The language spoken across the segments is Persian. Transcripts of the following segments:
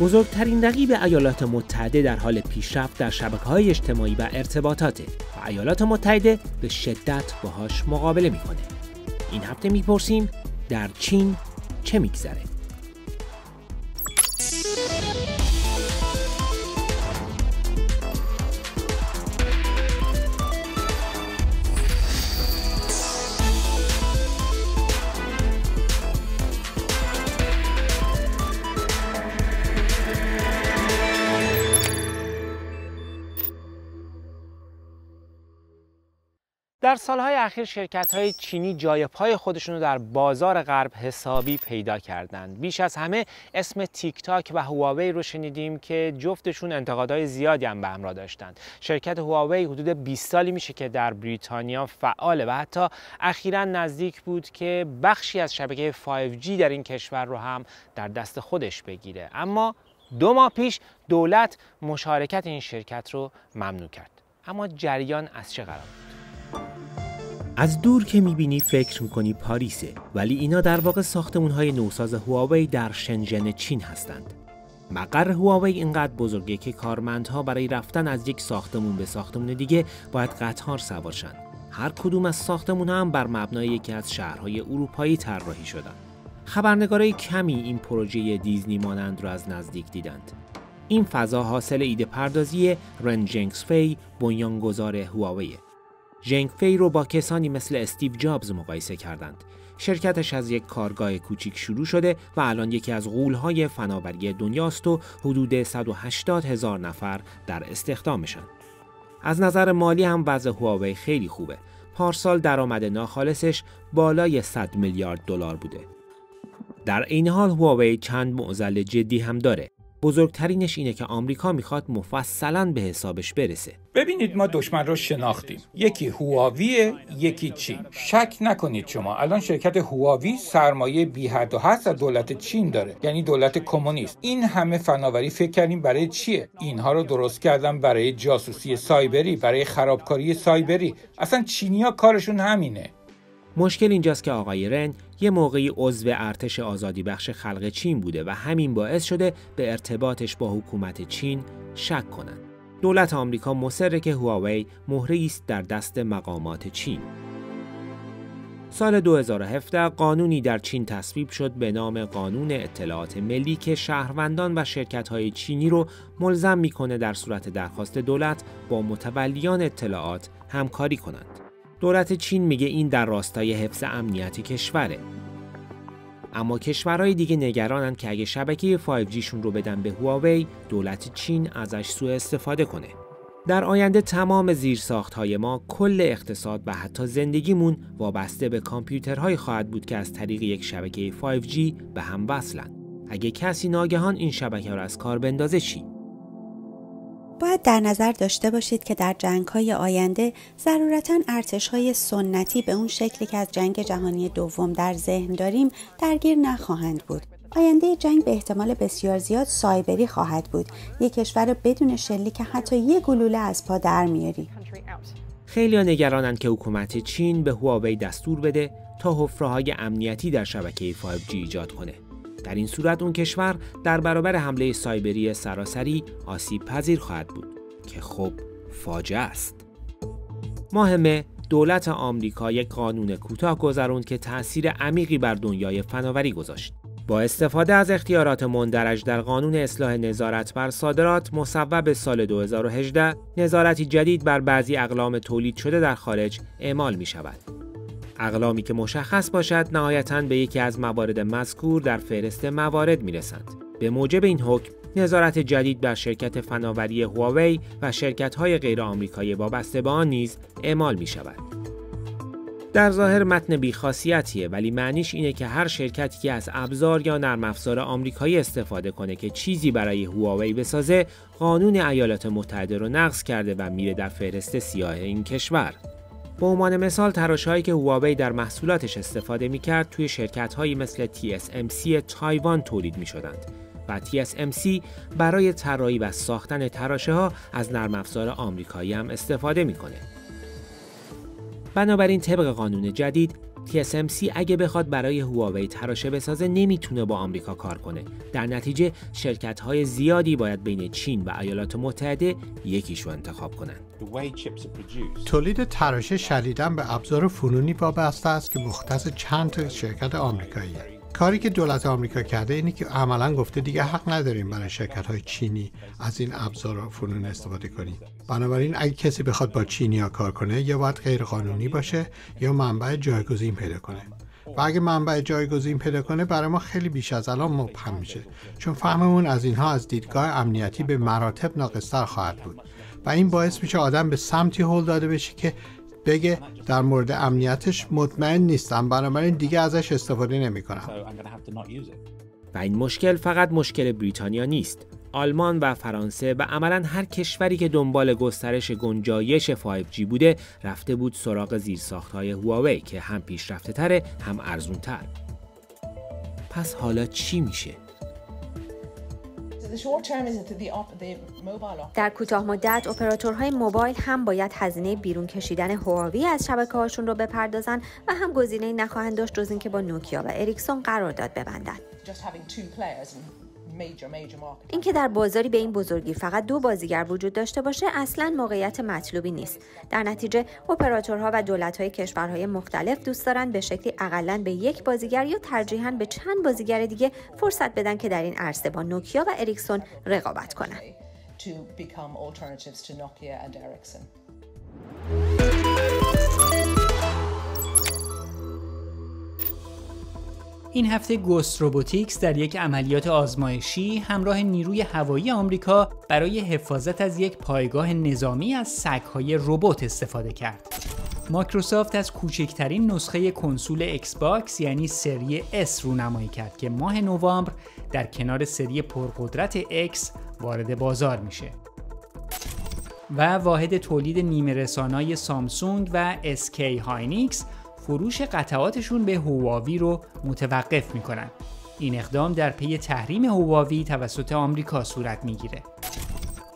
بزرگترین رقیب ایالات متحده در حال پیشرفت در شبکه های اجتماعی و ارتباطاته و ایالات متحده به شدت باهاش مقابله می‌کنه. این هفته می‌پرسیم در چین چه میگذره؟ در سالهای اخیر شرکت های چینی جای پای خودشون رو در بازار غرب حسابی پیدا کردند. بیش از همه اسم تیک تاک و هواوی رو شنیدیم که جفتشون انتقادهای زیادی هم به همراه داشتند. شرکت هواوی حدود 20 سالی میشه که در بریتانیا فعاله و حتی اخیرا نزدیک بود که بخشی از شبکه 5G در این کشور رو هم در دست خودش بگیره. اما دو ماه پیش دولت مشارکت این شرکت رو ممنوع کرد. اما جریان از چه قرار بود؟ از دور که می‌بینی فکر می‌کنی پاریسه ولی اینا در واقع ساختمون های نوساز هواوی در شنژن چین هستند. مقر هواوی اینقدر بزرگه که کارمندها برای رفتن از یک ساختمون به ساختمون دیگه باید قطار سوارشن. هر کدوم از ساختمون هم بر مبنای یکی از شهرهای اروپایی طراحی شدن. خبرنگارای کمی این پروژه دیزنی مانند رو از نزدیک دیدند. این فضا حاصل ایده پردازی رن فی بنیانگذار هواویه. ژنگ فی رو با کسانی مثل استیو جابز مقایسه کردند. شرکتش از یک کارگاه کوچیک شروع شده و الان یکی از غولهای فناوری دنیاست و حدود 180 هزار نفر در استخدامشن. از نظر مالی هم وضع هواوی خیلی خوبه. پارسال درآمد ناخالصش بالای 100 میلیارد دلار بوده. در این حال هواوی چند معضل جدی هم داره. بزرگترینش اینه که آمریکا می‌خواد مفصلا به حسابش برسه. ببینید ما دشمن رو شناختیم. یکی هواوی یکی چین. شک نکنید شما الان شرکت هواوی سرمایه بی حد و از دولت چین داره یعنی دولت کمونیست. این همه فناوری فکر کردیم برای چیه؟ اینها رو درست کردن برای جاسوسی سایبری برای خرابکاری سایبری. اصلا چینیا کارشون همینه. مشکل اینجاست که آقای رن یه موقعی عضو ارتش آزادی بخش خلق چین بوده و همین باعث شده به ارتباطش با حکومت چین شک کنند. دولت آمریکا مصره که هواوی مهره است در دست مقامات چین. سال 2017 قانونی در چین تصویب شد به نام قانون اطلاعات ملی که شهروندان و شرکت‌های چینی رو ملزم می‌کنه در صورت درخواست دولت با متولیان اطلاعات همکاری کنند. دولت چین میگه این در راستای حفظ امنیت کشوره. اما کشورهای دیگه نگرانند که اگه شبکه 5G شون رو بدن به هواوی، دولت چین ازش سوء استفاده کنه. در آینده تمام زیرساخت های ما کل اقتصاد و حتی زندگیمون وابسته به کامپیوترهای خواهد بود که از طریق یک شبکه 5G به هم وصلن. اگه کسی ناگهان این شبکه رو از کار بندازه چی؟ باید در نظر داشته باشید که در جنگ های آینده ضرورتا ارتش های سنتی به اون شکلی که از جنگ جهانی دوم در ذهن داریم درگیر نخواهند بود. آینده جنگ به احتمال بسیار زیاد سایبری خواهد بود. یک کشور بدون شلی که حتی یک گلوله از پا در میاری. خیلی نگرانند که حکومت چین به هواوی دستور بده تا حفره های امنیتی در شبکه 5G ایجاد کنه. در این صورت اون کشور در برابر حمله سایبری سراسری آسیب پذیر خواهد بود که خب فاجعه است. ماه مه دولت آمریکا یک قانون کوتاه گذروند که تأثیر عمیقی بر دنیای فناوری گذاشت. با استفاده از اختیارات مندرج در قانون اصلاح نظارت بر صادرات مصوب سال 2018 نظارتی جدید بر بعضی اقلام تولید شده در خارج اعمال می شود. اقلامی که مشخص باشد نهایتا به یکی از موارد مذکور در فهرست موارد می رسند. به موجب این حکم نظارت جدید بر شرکت فناوری هواوی و شرکت های غیر آمریکایی وابسته به آن نیز اعمال می شود. در ظاهر متن بیخاصیتیه ولی معنیش اینه که هر شرکتی که از ابزار یا نرم افزار آمریکایی استفاده کنه که چیزی برای هواوی بسازه قانون ایالات متحده رو نقض کرده و میره در فهرست سیاه این کشور. به عنوان مثال تراشهایی که هواوی در محصولاتش استفاده می کرد توی شرکت هایی مثل TSMC تایوان تولید می شدند و TSMC برای طراحی و ساختن تراشه ها از نرم افزار آمریکایی هم استفاده می‌کنه. بنابراین طبق قانون جدید TSMC اگه بخواد برای هواوی تراشه بسازه نمی‌تونه با آمریکا کار کنه. در نتیجه شرکت های زیادی باید بین چین و ایالات متحده یکیشو انتخاب کنن. تولید تراشه شدیدن به ابزار فنونی وابسته است که مختص چند شرکت آمریکاییه. کاری که دولت آمریکا کرده اینه که عملا گفته دیگه حق نداریم برای شرکت های چینی از این ابزار و فنون استفاده کنیم. بنابراین اگه کسی بخواد با چینی ها کار کنه یا باید غیر قانونی باشه یا منبع جایگزین پیدا کنه. و اگه منبع جایگزین پیدا کنه برای ما خیلی بیش از الان مبهم میشه چون فهممون از اینها از دیدگاه امنیتی به مراتب ناقصتر خواهد بود. و این باعث میشه آدم به سمتی هل داده بشه که بگه در مورد امنیتش مطمئن نیستم بنابراین دیگه ازش استفاده نمی‌کنم و این مشکل فقط مشکل بریتانیا نیست آلمان و فرانسه و عملا هر کشوری که دنبال گسترش گنجایش 5G بوده رفته بود سراغ زیرساختهای هواوی که هم پیشرفته تره هم ارزون تر. پس حالا چی میشه؟ در کوتاه مدت اپراتورهای موبایل هم باید هزینه بیرون کشیدن هواوی از شبکه هاشون رو بپردازن و هم گزینه نخواهند داشت جز اینکه با نوکیا و اریکسون قرارداد ببندن. اینکه در بازاری به این بزرگی فقط دو بازیگر وجود داشته باشه اصلا موقعیت مطلوبی نیست. در نتیجه اپراتورها و دولت‌های کشورهای مختلف دوست دارند به شکلی اقلا به یک بازیگر یا ترجیحاً به چند بازیگر دیگه فرصت بدن که در این عرصه با نوکیا و اریکسون رقابت کنند این هفته گوست روبوتیکس در یک عملیات آزمایشی همراه نیروی هوایی آمریکا برای حفاظت از یک پایگاه نظامی از سگهای ربات استفاده کرد. مایکروسافت از کوچکترین نسخه کنسول Xbox یعنی سری S رونمایی کرد که ماه نوامبر در کنار سری پرقدرت X وارد بازار میشه. و واحد تولید نیمه رسانای سامسونگ و SK Hynix فروش قطعاتشون به هواوی رو متوقف می‌کنن. این اقدام در پی تحریم هواوی توسط آمریکا صورت می‌گیره.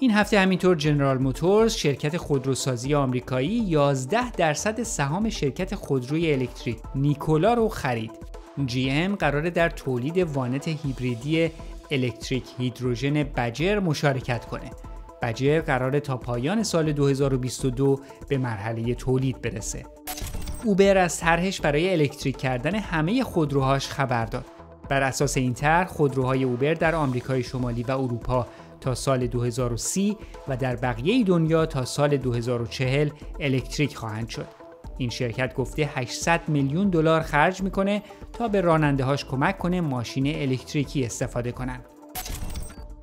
این هفته همینطور جنرال موتورز شرکت خودروسازی آمریکایی 11 درصد سهام شرکت خودروی الکتریک نیکولا رو خرید. GM قراره در تولید وانت هیبریدی الکتریک هیدروژن Badger مشارکت کنه. Badger قراره تا پایان سال 2022 به مرحله تولید برسه. اوبر از طرحش برای الکتریک کردن همه خودروهاش خبر داد. بر اساس این طرح خودروهای اوبر در آمریکای شمالی و اروپا تا سال 2030 و در بقیه دنیا تا سال 2040 الکتریک خواهند شد. این شرکت گفته 800 میلیون دلار خرج می‌کنه تا به راننده هاش کمک کنه ماشین الکتریکی استفاده کنند.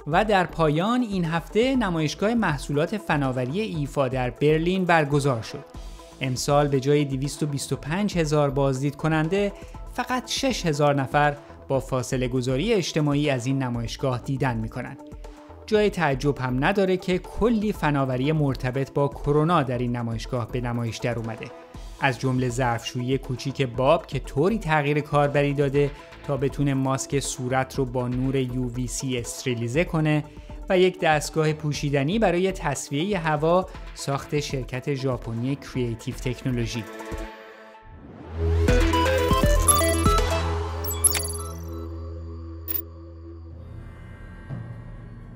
و در پایان این هفته نمایشگاه محصولات فناوری ایفا در برلین برگزار شد. امسال به جای 225 هزار بازدید کننده فقط 6 هزار نفر با فاصله گذاری اجتماعی از این نمایشگاه دیدن می کنند. جای تعجب هم نداره که کلی فناوری مرتبط با کرونا در این نمایشگاه به نمایش در اومده. از جمله ظرفشویی کوچیک باب که طوری تغییر کاربری داده تا بتونه ماسک صورت رو با نور UVC استریلیزه کنه و یک دستگاه پوشیدنی برای تصویه هوا ساخت شرکت ژاپنی کریتیو تکنولوژی.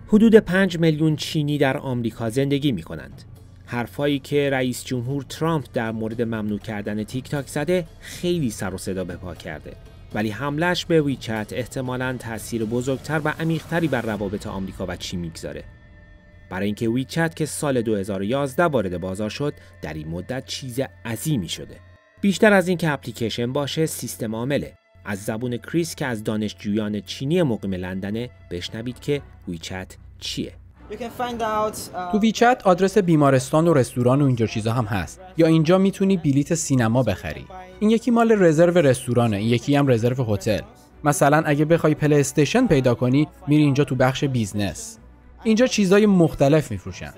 حدود 5 میلیون چینی در آمریکا زندگی می کنند. حرفایی که رئیس جمهور ترامپ در مورد ممنوع کردن تیک تاک زده خیلی سر و صدا به پا کرده. ولی حملش به ویچت احتمالا تاثیر بزرگتر و عمیقتری بر روابط آمریکا و چین می‌گذاره. برای اینکه ویچت که سال 2011 وارد بازار شد در این مدت چیز عظیمی شده. بیشتر از اینکه اپلیکیشن باشه سیستم عامله. از زبون کریس که از دانشجویان چینی مقیم لندنه بشنوید که ویچت چیه. تو ویچت آدرس بیمارستان و رستوران و اینجور چیزا هم هست. یا اینجا می‌تونی بلیت سینما بخری. این یکی مال رزرو رستورانه این یکی هم رزرو هتل. مثلا اگه بخوای PlayStation پیدا کنی میری اینجا تو بخش business. اینجا چیزای مختلف میفروشن.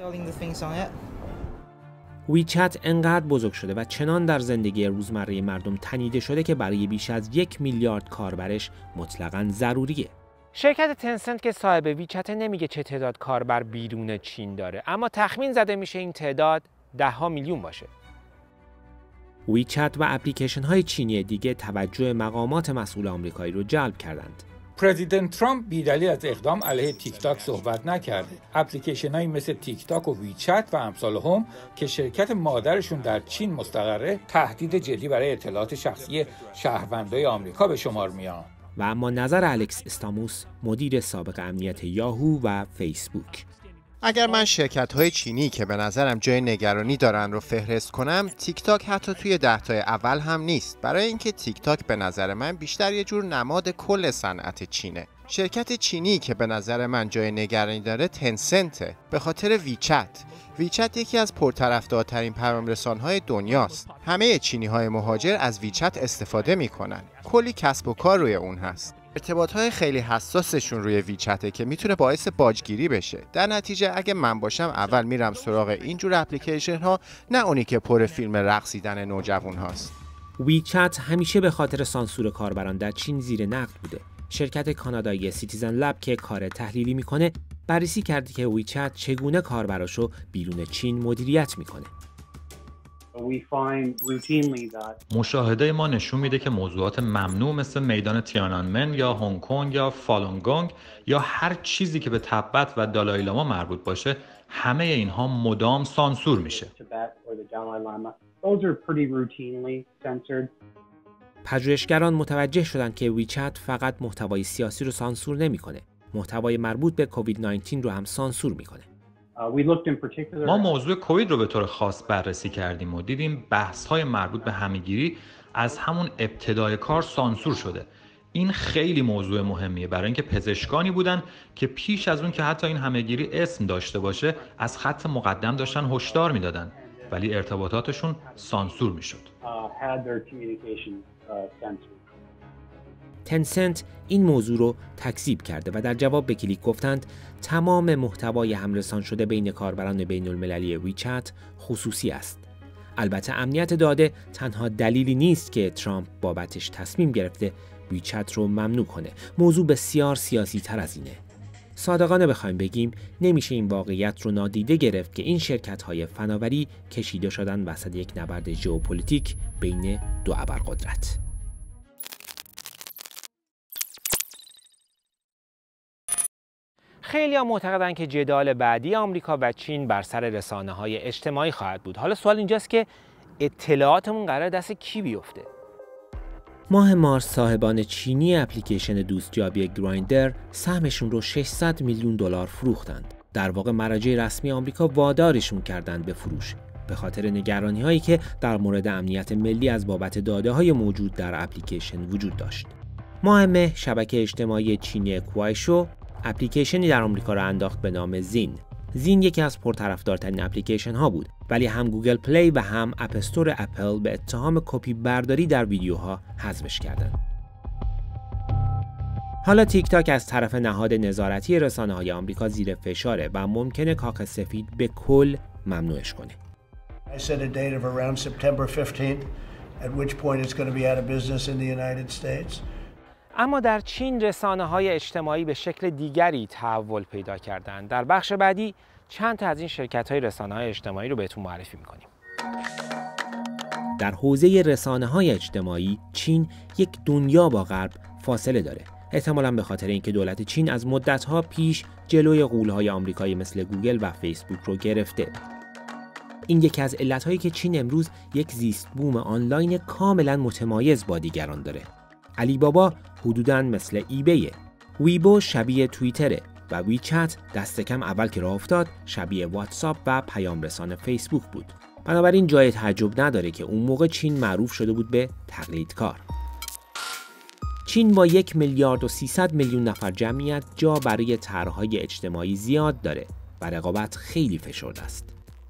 ویچت انقدر بزرگ شده و چنان در زندگی روزمره مردم تنیده شده که برای بیش از یک میلیارد کاربرش مطلقا ضروریه. شرکت تنسنت که صاحب ویچت نمیگه چه تعداد کاربر بیرون چین داره اما تخمین زده میشه این تعداد ده ها میلیون باشه ویچت و اپلیکیشن های چینی دیگه توجه مقامات مسئول آمریکایی رو جلب کردند. پرزیدنت ترامپ بیدلیل از اقدام علیه تیک تاک صحبت نکرده. اپلیکیشن هایی مثل تیک تاک و ویچت و امثال هم که شرکت مادرشون در چین مستقره تهدید جدی برای اطلاعات شخصی شهروندای آمریکا به شمار میان. و اما نظر الکس استاموس مدیر سابق امنیت یاهو و فیسبوک. اگر من شرکت های چینی که به نظرم جای نگرانی دارن رو فهرست کنم تیک تاک حتی توی دهتای اول هم نیست. برای اینکه تیک تاک به نظر من بیشتر یه جور نماد کل صنعت چینه. شرکت چینی که به نظر من جای نگرانی داره تنسنته به خاطر ویچت ویچت یکی از پرطرفدارترین های دنیاست. همه چینی های مهاجر از ویچت استفاده می‌کنن. کلی کسب و کار روی اون هست. ارتباط های خیلی حساسشون روی ویچته که می‌تونه باعث باجگیری بشه. در نتیجه اگه من باشم اول میرم سراغ اینجور اپلیکیشن ها نه اونی که پر فیلم رقصیدن نوجوان هاست. ویچت همیشه به خاطر سانسور کاربران در چین زیر نقد بوده. شرکت کانادایی سیتیزن لب که کار تحلیلی می‌کنه بررسی کرده که ویچت چگونه کاربراشو بیرون چین مدیریت می‌کنه. مشاهده ما نشون میده که موضوعات ممنوع مثل میدان تیانانمن یا هنگ کنگ یا فالونگونگ یا هر چیزی که به تبت و دالایلاما مربوط باشه همه اینها مدام سانسور میشه. پژوهشگران متوجه شدند که ویچت فقط محتوای سیاسی رو سانسور نمی‌کنه. محتوای مربوط به کووید 19 رو هم سانسور می‌کنه. Uh, ما موضوع کووید رو به طور خاص بررسی کردیم و دیدیم بحث های مربوط به همهگیری از همون ابتدای کار سانسور شده. این خیلی موضوع مهمیه برای اینکه پزشکانی بودن که پیش از اون که حتی این همهگیری اسم داشته باشه از خط مقدم داشتن هشدار می‌دادن ولی ارتباطاتشون سانسور می‌شد. تنسنت این موضوع رو تکذیب کرده و در جواب به کلیک گفتند تمام محتوای همرسان شده بین کاربران بین المللی ویچت خصوصی است. البته امنیت داده تنها دلیلی نیست که ترامپ بابتش تصمیم گرفته ویچت رو ممنوع کنه. موضوع بسیار سیاسی تر از اینه. صادقانه بخوایم بگیم نمیشه این واقعیت رو نادیده گرفت که این شرکت های فناوری کشیده شدن وسط یک نبرد ژئوپلیتیک بین دو ابرقدرت. خیلی ها معتقدن که جدال بعدی آمریکا و چین بر سر رسانه های اجتماعی خواهد بود. حالا سوال اینجاست که اطلاعاتمون قرار دست کی بیفته؟ ماه مارس صاحبان چینی اپلیکیشن دوستیابی گرایندر سهمشون رو 600 میلیون دلار فروختند. در واقع مراجع رسمی آمریکا وادارشون کردند به فروش. به خاطر نگرانی هایی که در مورد امنیت ملی از بابت داده های موجود در اپلیکیشن وجود داشت. ماه مه شبکه اجتماعی چینی کوایشو اپلیکیشنی در آمریکا را انداخت به نام زین. زین یکی از پرطرفدارترین اپلیکیشن ها بود ولی هم گوگل پلی و هم اپستور اپل به اتهام کپی برداری در ویدیوها حذفش کردند. حالا تیک تاک از طرف نهاد نظارتی رسانه های آمریکا زیر فشاره و ممکنه کاخ سفید به کل ممنوعش کنه. اما در چین رسانه های اجتماعی به شکل دیگری تحول پیدا کردند. در بخش بعدی چند تا از این شرکت های رسانه های اجتماعی رو بهتون معرفی می‌کنیم. در حوزه رسانه های اجتماعی چین یک دنیا با غرب فاصله داره. احتمالا به خاطر اینکه دولت چین از مدتها پیش جلوی غولهای آمریکایی مثل گوگل و فیسبوک رو گرفته. این یکی از علتهایی که چین امروز یک زیست بوم آنلاین کاملا متمایز با دیگران داره. علی بابا حدوداً مثل ایبیه ویبو شبیه توییتره و ویچت دست کم اول که راه افتاد شبیه واتساپ و پیام رسان فیسبوک بود. بنابراین جای تعجب نداره که اون موقع چین معروف شده بود به تقلیدکار چین با یک میلیارد و 300 میلیون نفر جمعیت جا برای طرحهای اجتماعی زیاد داره و رقابت خیلی فشرده است.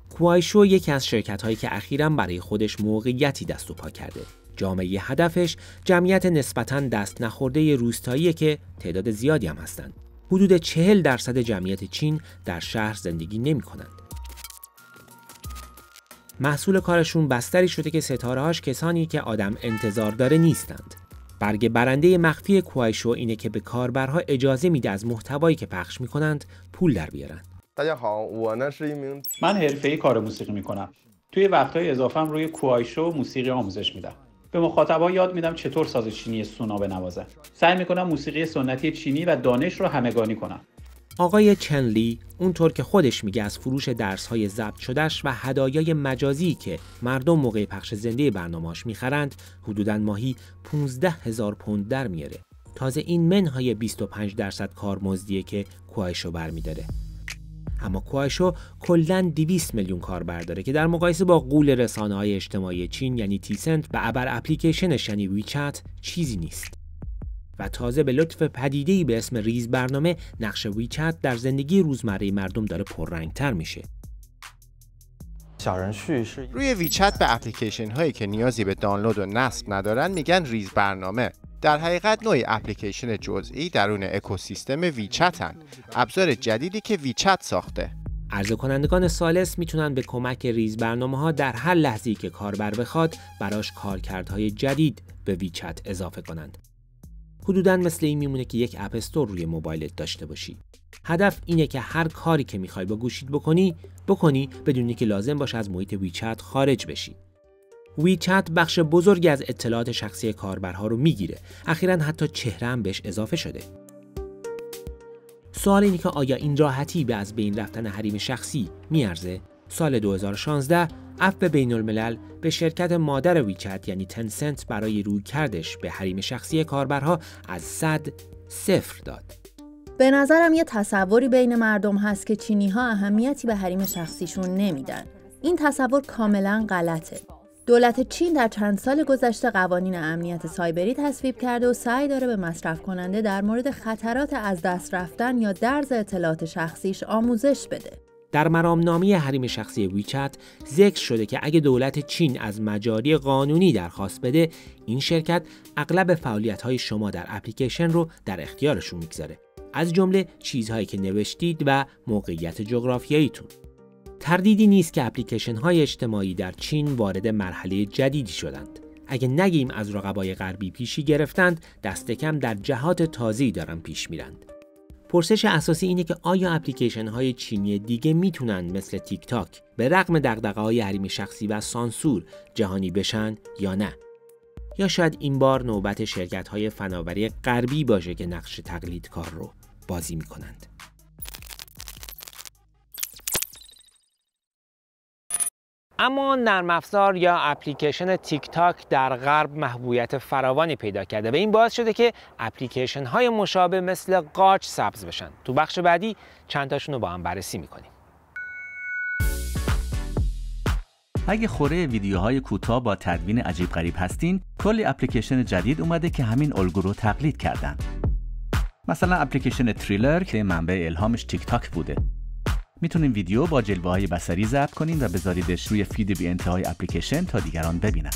کوایشو یکی از شرکت هایی که اخیرا برای خودش موقعیتی دست و پا کرده. جامعه هدفش جمعیت نسبتاً دست نخورده روستایی که تعداد زیادی هم هستند. حدود چهل درصد جمعیت چین در شهر زندگی نمی کنند. محصول کارشون بستری شده که ستارهاش کسانی که آدم انتظار داره نیستند. برگ برنده مخفی کوایشو اینه که به کاربرها اجازه میده از محتوایی که پخش می‌کنند پول در بیارن. من حرفه‌ای کار موسیقی می‌کنم. توی وقتهای اضافه هم روی کوایشو موسیقی آموزش میدم به مخاطبا یاد میدم چطور ساز چینی سونا بنوازن سعی می‌کنم موسیقی سنتی چینی و دانش رو همگانی کنم. آقای چنلی اونطور که خودش میگه از فروش درس های ضبط شدهش و هدایای مجازی که مردم موقع پخش زنده برنامهاش می‌خرند حدوداً ماهی 15 هزار پوند در میاره تازه این منهای 25 درصد کارمزدیه که کوایشو برمیداره. اما کوایشو کلا 200 میلیون کاربر داره که در مقایسه با غول رسانه های اجتماعی چین یعنی تنسنت و ابر اپلیکیشنش یعنی ویچت چیزی نیست. و تازه به لطف پدیده‌ای به اسم ریز برنامه نقش ویچت در زندگی روزمره مردم داره پررنگتر میشه. روی ویچت به اپلیکیشن هایی که نیازی به دانلود و نصب ندارن میگن ریز برنامه. در حقیقت نوعی اپلیکیشن جزئی درون اکوسیستم ویچتن ابزار جدیدی که ویچت ساخته. عرضه کنندگان سالس می‌تونن به کمک ریز برنامه ها در هر لحظه‌ای که کاربر بخواد براش کارکردهای جدید به ویچت اضافه کنند. حدودا مثل این میمونه که یک اپ روی موبایلت داشته باشی. هدف اینه که هر کاری که می‌خوای با گوشید بکنی بکنی بدونی که لازم باشه از محیط ویچت خارج بشی. ویچت بخش بزرگی از اطلاعات شخصی کاربرها رو می‌گیره اخیرا حتی چهره هم بهش اضافه شده سوال اینه که آیا این راحتی به از بین رفتن حریم شخصی میارزه سال 2016 اف بین الملل به شرکت مادر ویچت یعنی تنسنت برای روی کردش به حریم شخصی کاربرها از صد صفر داد. به نظرم یه تصوری بین مردم هست که چینی ها اهمیتی به حریم شخصیشون نمیدن. این تصور کاملا غلطه. دولت چین در چند سال گذشته قوانین امنیت سایبری تصویب کرده و سعی داره به مصرف کننده در مورد خطرات از دست رفتن یا درز اطلاعات شخصیش آموزش بده. در مرامنامه حریم شخصی ویچت ذکر شده که اگه دولت چین از مجاری قانونی درخواست بده این شرکت اغلب فعالیت های شما در اپلیکیشن رو در اختیارشون می‌گذاره از جمله چیزهایی که نوشتید و موقعیت جغرافیاییتون تردیدی نیست که اپلیکیشن های اجتماعی در چین وارد مرحله جدیدی شدند. اگه نگیم از رقبای غربی پیشی گرفتند دست کم در جهات تازی دارن پیش میرند. پرسش اساسی اینه که آیا اپلیکیشن های چینی دیگه می‌تونن مثل تیک تاک به رغم دقدقه های حریم شخصی و سانسور جهانی بشن یا نه؟ یا شاید این بار نوبت شرکت های فناوری غربی باشه که نقش تقلید کار رو بازی می‌کنند. اما نرم افزار یا اپلیکیشن تیک تاک در غرب محبوبیت فراوانی پیدا کرده و این باعث شده که اپلیکیشن های مشابه مثل قاچ سبز بشن. تو بخش بعدی چند تاشون رو با هم بررسی می‌کنیم. اگه خوره ویدیوهای کوتاه با تدوین عجیب غریب هستین کلی اپلیکیشن جدید اومده که همین الگو رو تقلید کردن. مثلا اپلیکیشن تریلر که منبع الهامش تیک تاک بوده. می‌تونین ویدیو با جلوه های بصری ضبط کنین و بذاریدش روی فید بی انتهای اپلیکیشن تا دیگران ببینن.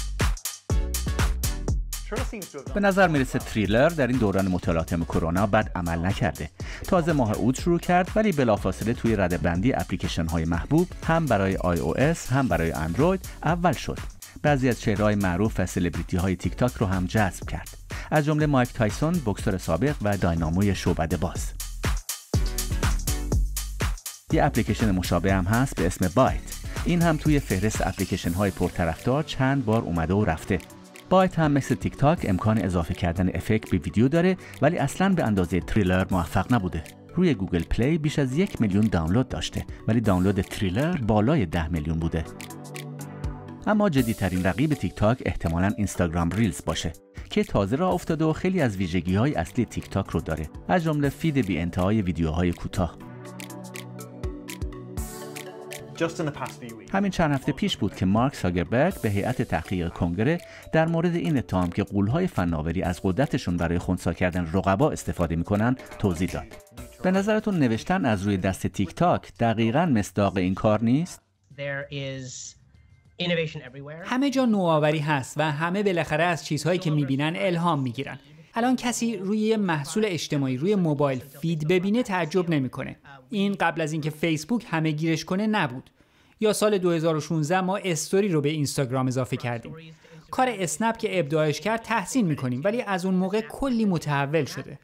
به نظر می‌رسه تریلر در این دوران متلاطم کرونا بد عمل نکرده. تازه ماه اوت شروع کرد ولی بلافاصله توی رده بندی اپلیکیشن های محبوب هم برای آی او اس هم برای اندروید اول شد. بعضی از چهره‌های معروف و سلبریتی های تیک تاک رو هم جذب کرد. از جمله مایک تایسون، بکسور سابق و دایناموی شعبده باز. یه اپلیکیشن مشابه هم هست به اسم بایت. این هم توی فهرست اپلیکیشن های پرطرفدار چند بار اومده و رفته. بایت هم مثل تیک تاک امکان اضافه کردن افکت به ویدیو داره ولی اصلا به اندازه تریلر موفق نبوده. روی گوگل پلی بیش از یک میلیون دانلود داشته ولی دانلود تریلر بالای ده میلیون بوده. اما جدیترین رقیب تیک تاک احتمالا اینستاگرام ریلز باشه که تازه راه افتاده و خیلی از ویژگی های اصلی تیک تاک رو داره. از جمله فید بی انتهای ویدیوهای کوتاه. همین چند هفته پیش بود که مارک زاکربرگ به هیئت تحقیق کنگره در مورد این اتهام که غولهای فناوری از قدرتشون برای خونسا کردن رقبا استفاده می‌کنن توضیح داد. به نظرتون نوشتن از روی دست تیک تاک دقیقا مصداق این کار نیست؟ همه جا نوآوری هست و همه بالاخره از چیزهایی که می‌بینن الهام می‌گیرن. الان کسی روی محصول اجتماعی روی موبایل فید ببینه تعجب نمی‌کنه. این قبل از اینکه فیسبوک همه گیرش کنه نبود. یا سال 2016 ما استوری رو به اینستاگرام اضافه کردیم. کار اسنپ که ابداعش کرد تحسین می‌کنیم ولی از اون موقع کلی متحول شده.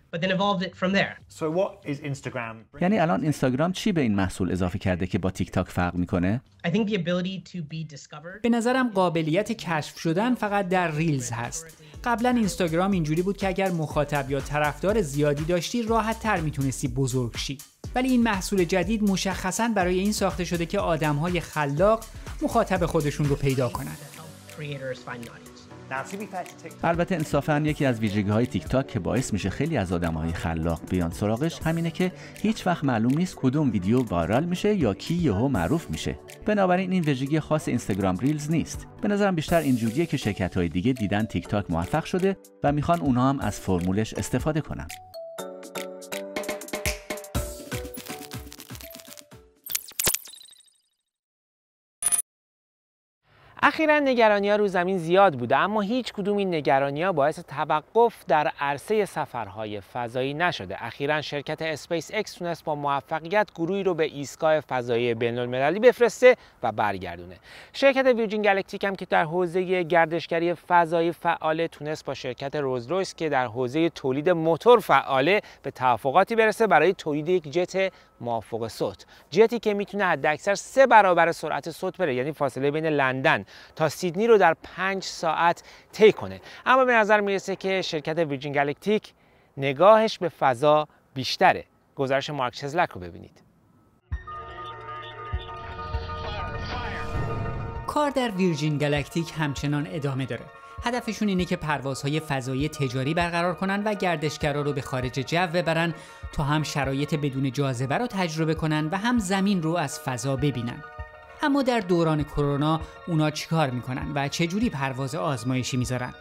یعنی الان اینستاگرام چی به این محصول اضافه کرده که با تیک تاک فرق می‌کنه؟ به نظرم قابلیت کشف شدن فقط در ریلز هست. قبلا اینستاگرام اینجوری بود که اگر مخاطب یا طرفدار زیادی داشتی راحت تر می‌تونستی بزرگ شی. ولی این محصول جدید مشخصا برای این ساخته شده که آدم های خلاق مخاطب خودشون رو پیدا کنند. البته انصافا یکی از ویژگی های تیک تاک که باعث میشه خیلی از آدم های خلاق بیان سراغش همینه که هیچ وقت معلوم نیست کدوم ویدیو وایرال میشه یا کی یهو معروف میشه. بنابراین این ویژگی خاص اینستاگرام ریلز نیست. به نظرم بیشتر اینجوریه که شرکت های دیگه دیدن تیک تاک موفق شده و می‌خوان اونها هم از فرمولش استفاده کنن. اخیرا نگرانی ها رو زمین زیاد بوده اما هیچ کدوم این نگرانی ها باعث توقف در عرصه سفرهای فضایی نشده. اخیرا شرکت اسپیس اکس تونست با موفقیت گروهی رو به ایستگاه فضایی بین المللی بفرسته و برگردونه. شرکت ویرجین گلکتیک هم که در حوزه گردشگری فضایی فعاله تونست با شرکت روز رویس که در حوزه تولید موتور فعاله به توافقاتی برسه برای تولید یک جت مافوق صوت. جتی که می‌تونه حداکثر سه برابر سرعت صوت بره یعنی فاصله بین لندن تا سیدنی رو در پنج ساعت طی کنه. اما به نظر می‌رسه که شرکت ویرجین گالکتیک نگاهش به فضا بیشتره. گزارش مارک چزلک رو ببینید. کار در ویرجین گالکتیک همچنان ادامه داره. هدفشون اینه که پروازهای فضایی تجاری برقرار کنن و گردشگرا رو به خارج جو ببرن تا هم شرایط بدون جاذبه رو تجربه کنن و هم زمین رو از فضا ببینن. اما در دوران کرونا اونا چیکار می‌کنن و چه جوری پرواز آزمایشی می‌ذارن؟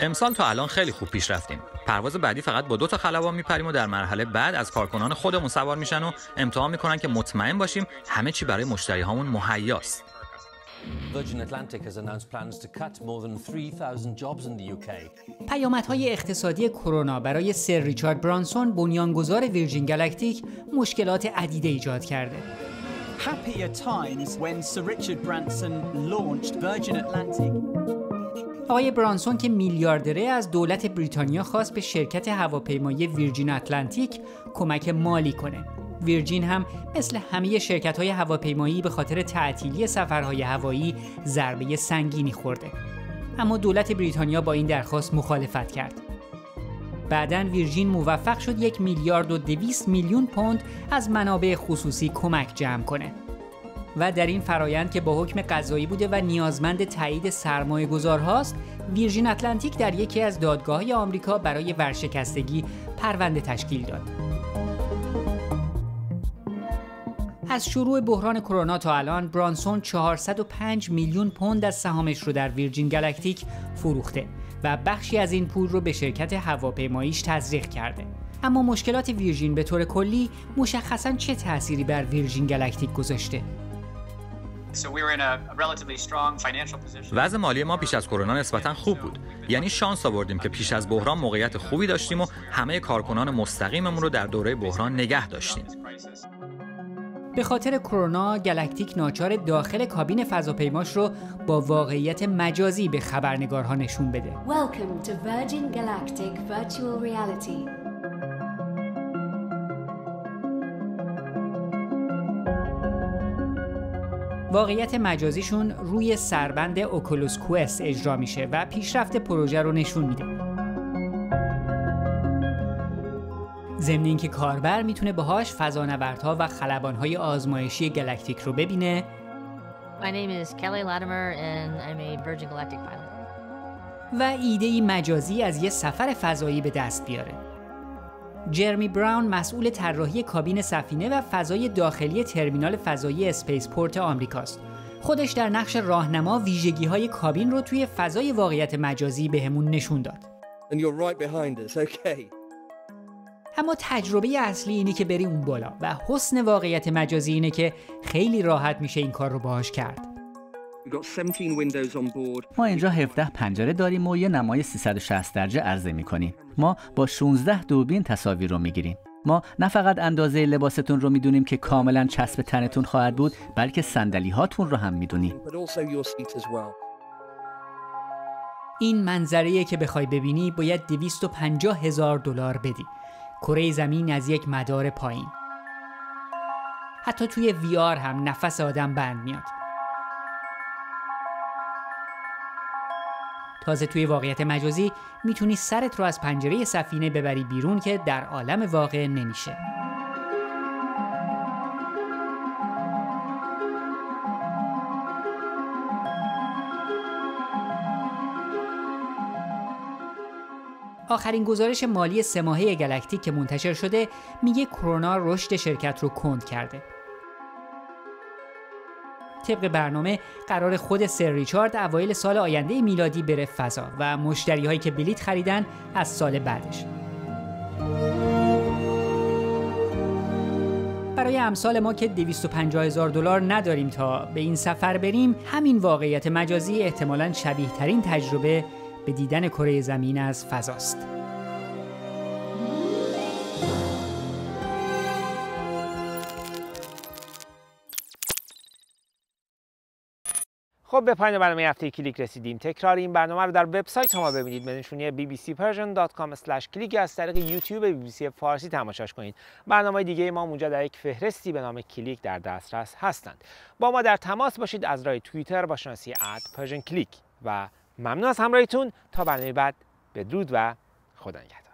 امسال تا الان خیلی خوب پیش رفتیم. پرواز بعدی فقط با دو تا خلبان میپریم و در مرحله بعد از کارکنان خودمون سوار میشن و امتحان می‌کنن که مطمئن باشیم همه چی برای مشتری هامون مهیاست. Virgin Atlantic has announced plans to cut more than 3000 jobs in the UK. پیامدهای اقتصادی کرونا برای سر ریچارد برانسون بنیانگذار ویرجین گالکتیک مشکلات عدیده ایجاد کرده. Happier times when Sir Richard Branson launched Virgin Atlantic. آقای برانسون که میلیاردره از دولت بریتانیا خواست به شرکت هواپیمایی ویرجین اتلانتیک کمک مالی کنه ویرجین هم مثل همه شرکت های هواپیمایی به خاطر تعطیلی سفرهای هوایی ضربه سنگینی خورده. اما دولت بریتانیا با این درخواست مخالفت کرد. بعدا ویرجین موفق شد یک میلیارد و دویست میلیون پوند از منابع خصوصی کمک جمع کنه. و در این فرایند که با حکم قضایی بوده و نیازمند تایید سرمایه گذارهاست ویرجین اتلانتیک در یکی از دادگاه آمریکا برای ورشکستگی پرونده تشکیل داد. از شروع بحران کرونا تا الان برانسون 405 میلیون پوند از سهامش رو در ویرجین گالکتیک فروخته و بخشی از این پول رو به شرکت هواپیماییش تزریق کرده. اما مشکلات ویرجین به طور کلی مشخصا چه تأثیری بر ویرجین گالکتیک گذاشته؟ وضع مالی ما پیش از کرونا نسبتا خوب بود یعنی شانس آوردیم که پیش از بحران موقعیت خوبی داشتیم و همه کارکنان مستقیممون رو در دوره بحران نگه داشتیم به خاطر کرونا گلکتیک ناچار داخل کابین فضاپیماش رو با واقعیت مجازی به خبرنگارها نشون بده. Welcome to Virgin Galactic Virtual Reality. واقعیت مجازیشون روی سربند اوکولوس کوئست اجرا میشه و پیشرفت پروژه رو نشون میده. ضمن اینکه کاربر می‌تونه باهاش فضانوردها و خلبانهای آزمایشی گلکتیک رو ببینه My name is Kelly Latimer and I'm a Virgin Galactic pilot. و ایده مجازی از یه سفر فضایی به دست بیاره. جرمی براون مسئول طراحی کابین سفینه و فضای داخلی ترمینال فضایی اسپیس پورت آمریکاست. خودش در نقش راهنما ویژگی های کابین رو توی فضای واقعیت مجازی بهمون نشون داد. And you're right behind us. Okay. اما تجربه اصلی اینه که بری اون بالا و حسن واقعیت مجازی اینه که خیلی راحت میشه این کار رو باهاش کرد. ما اینجا 17 پنجره داریم و یه نمای 360 درجه عرضه می‌کنیم. ما با 16 دوربین تصاویر رو می‌گیریم. ما نه فقط اندازه لباستون رو می‌دونیم که کاملا چسب تنتون خواهد بود بلکه صندلی هاتون رو هم می‌دونیم. این منظره که بخوای ببینی باید 250 هزار دلار بدی. کره زمین از یک مدار پایین. حتی توی ویار هم نفس آدم بند میاد. تازه توی واقعیت مجازی می‌تونی سرت رو از پنجره سفینه ببری بیرون که در عالم واقع نمیشه. آخرین گزارش مالی سه گلکتیک که منتشر شده میگه کرونا رشد شرکت رو کند کرده. طبق برنامه قرار خود سر ریچارد اوایل سال آینده میلادی بره فضا و مشتری هایی که بلیت خریدن از سال بعدش. برای امسال ما که 250 هزار دلار نداریم تا به این سفر بریم همین واقعیت مجازی احتمالا شبیه ترین تجربه به دیدن کره زمین از فضاست. خب به پایان برنامه هفته کلیک رسیدیم. تکرار این برنامه رو در وبسایت ما ببینید. به نشونی bbcpersian.com/کلیک از طریق یوتیوب BBC فارسی تماشاش کنید. برنامه دیگه ما اونجا در یک فهرستی به نام کلیک در دسترس هستند. با ما در تماس باشید. از راه توییتر با شناسی @persianklick و ممنون از همراهیتون. تا برنامه بعد بدرود و خدا نگهدار.